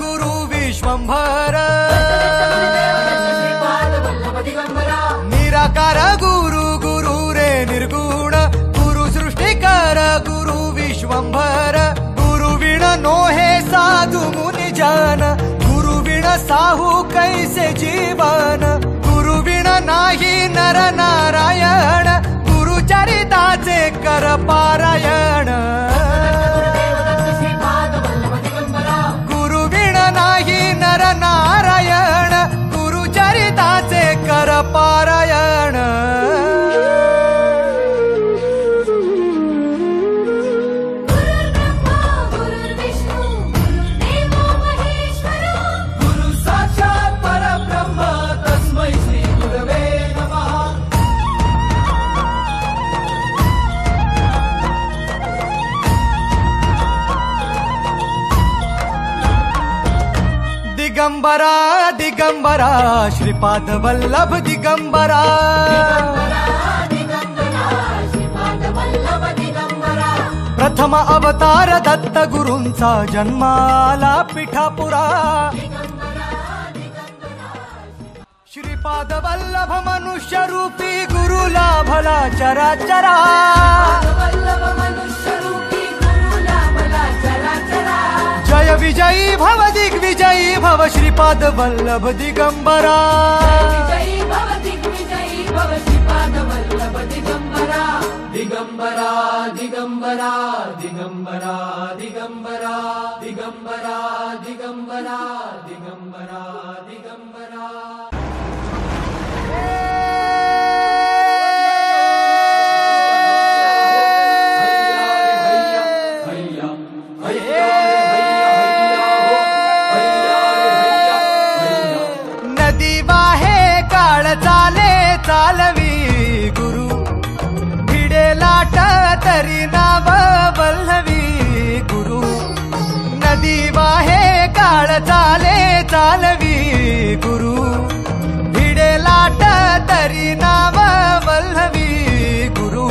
गुरु विश्वम्भर। निराकार गुरु गुरु रे निर्गुण। गुरु सृष्टिकार गुरु विश्वम्भर। गुरु विण नोहे साधु मुनि जान। गुरु विण साहु कैसे जीवन। गुरु विण नाही नर नारायण। गुरु चरिताचे कर पारायण। दिगंबरा दिगंबरा, श्रीपाद वल्लभ दिगंबरा। प्रथम अवतार दत्त गुरूंचा जन्माला पिठापुरा। श्रीपाद वल्लभ मनुष्य रूपी गुरु लाभला चराचरा जय विजयी भव दिग्विजयी भव श्रीपाद वल्लभ दिगंबरा दिगंबरा दिगंबरा दिगंबरा दिगंबरा दिगंबरा दिगंबरा दिगंबरा हरी नाव वल्लवी गुरु नदी वाहे काळ चाले चालवी गुरु भिडे लाट तरी नाव वल्लवी गुरु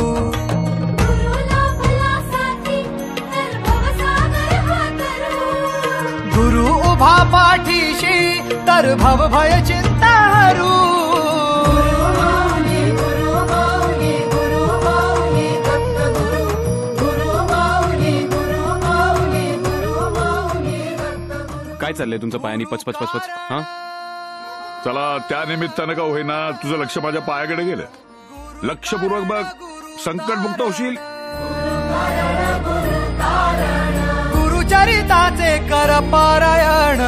गुरु उभा पाठीशी तर भव भय चिंता हरू काय चाललंय तुमचं पायानी? पच पच पच पच. हा? चला त्या निमित्तानं का होईना तुझं लक्ष माझ्या पायाकडे गेलं. लक्षपूर्वक बघ संकटमुक्त होशील. गुरुचरिताचे कर पारायण.